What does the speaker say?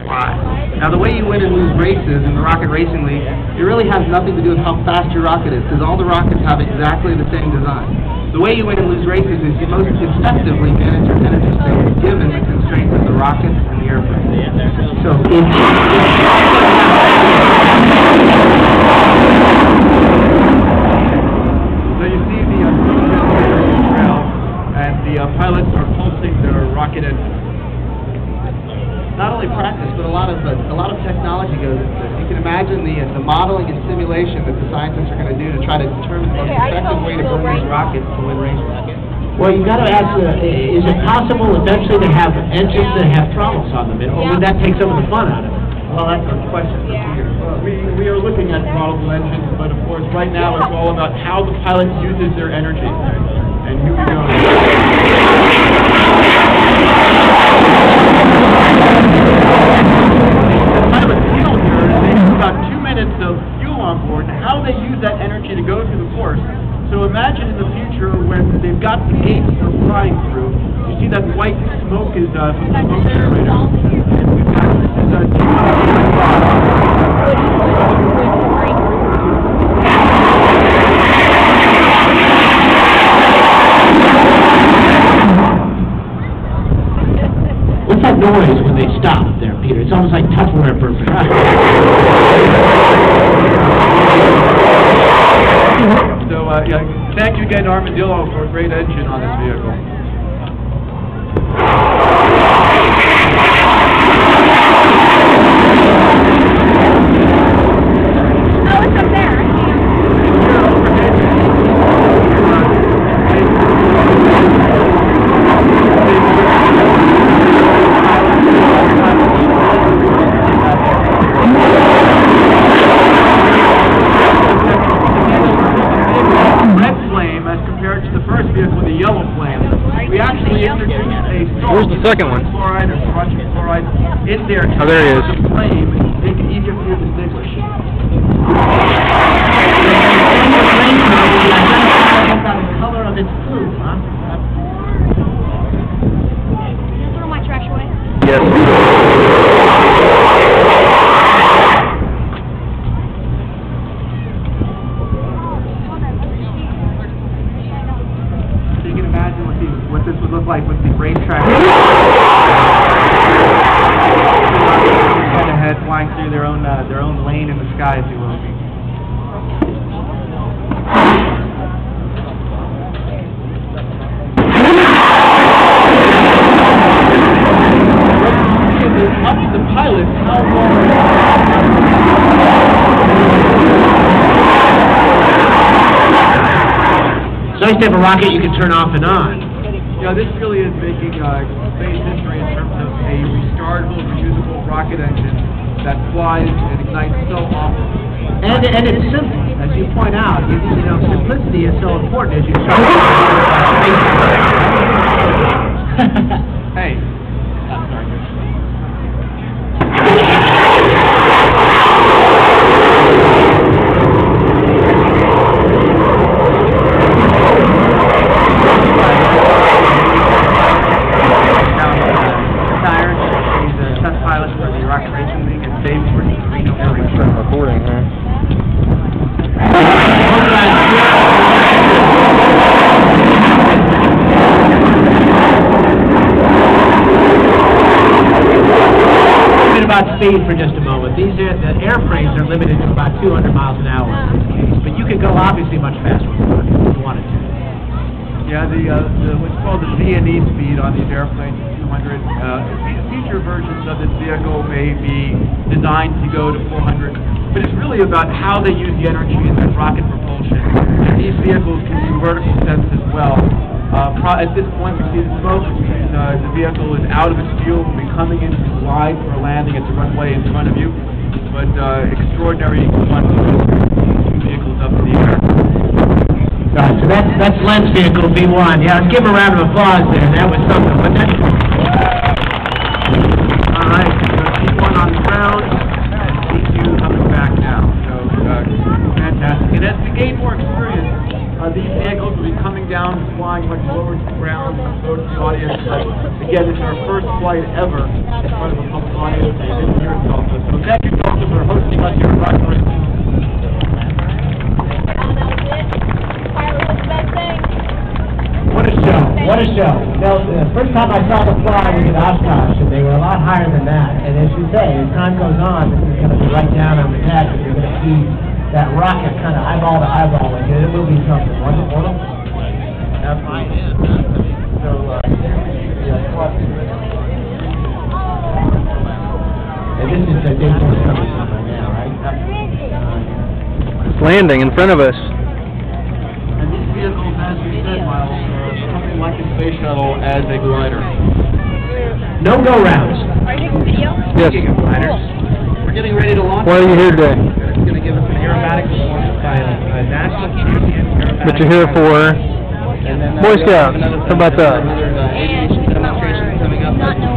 fly. Now, the way you win and lose races in the Rocket Racing League, it really has nothing to do with how fast your rocket is, because all the rockets have exactly the same design. The way you win and lose races is you most effectively manage your energy state given the constraints of the rocket and the airplane. So you see the uh, fusion trail, and the uh, pilots are pulsing their rocket engine. not only practice, but a lot of uh, a lot of technology goes into this. You can imagine the uh, the modeling and simulation that the scientists are going to do to try to determine the most Okay, effective way to burn these rockets to win races. Well, you gotta ask, uh, is it possible eventually to have engines that have throttles on them, or would that take some of the fun out of it? Well, that's a question for Peter. Uh, We, we are looking at throttleable engines, but of course, right now, it's all about how the pilot uses their energy. And here we go. The pilot fuel here, they have about two minutes of fuel on board, and how they use that energy to go through the course. So imagine in the future when they've got the gates they're flying through, you see that white smoke is, uh, from the smoke generator. And we've got, this is, uh, What's that noise when they stop there, Peter? It's almost like Tupperware burping. So, uh, yeah, thank you again, Armadillo, for a great engine on this vehicle. Second one? Chloride or hydrogen chloride in there. Oh, there he is. The flame, make it easier for you to distinguish. Color of its flue, huh? You throw my trash away? Yes. So you can imagine what this would look like with the racetrack. Head own uh, their own lane in the sky, if you will. It's up to the pilot how long. It's nice to have a rocket you can turn off and on. Know, this really is making uh, space history in terms of a restartable, reusable rocket engine that flies and ignites so often. And, and it's simple, as you point out, you, you know, simplicity is so important as you start. Hey, Down uh, Tyre, he's a test pilot for the Rocket Racing League, and Dave Reno Airways. Recording, about speed for just a moment. These are, the airframes are limited to about 200 miles an hour in this case, but you can go obviously much faster with a rocket if you wanted to. Yeah, the, uh, the, what's called the V N E speed on these airplanes is 200. Uh, future versions of this vehicle may be designed to go to 400, but it's really about how they use the energy in that rocket propulsion. And these vehicles can do vertical sense as well. Uh, pro- at this point, we see the smoke, uh, the vehicle is out of its fuel, will be coming into glide for landing at the runway in front of you. But uh, extraordinary fun That's Len's vehicle, B1. Yeah, give him a round of applause there. That was something. All right, B1 on the ground. B2 coming back now. So, uh, fantastic. And as we gain more experience, uh, these vehicles will be coming down, flying much lower to the ground, lower to the audience. But again, it's our first flight ever in front of a public audience. They didn't. So thank you, Dalton, for hosting us here at Rockford. And first time I saw the fly was at Oshkosh, and they were a lot higher than that. And as you say, as time goes on, this is gonna be right down on the tag, and you're gonna see that rocket kind of eyeball to eyeball, and it will be something, won't it, won't? So, uh, And this is the Daytona coming right now, right? It's landing in front of us. And these vehicles, as we said, Miles, are something like a space shuttle as a glider. No go-rounds. Are you taking video? Yes. We're getting ready to launch. Why are you here today? It's gonna give us an aerobatic performance by a national champion aerobatic. What you here for? And then, uh, Boy we Scouts. How about that? another, uh, And aviation he's not demonstration wearing, coming up. not know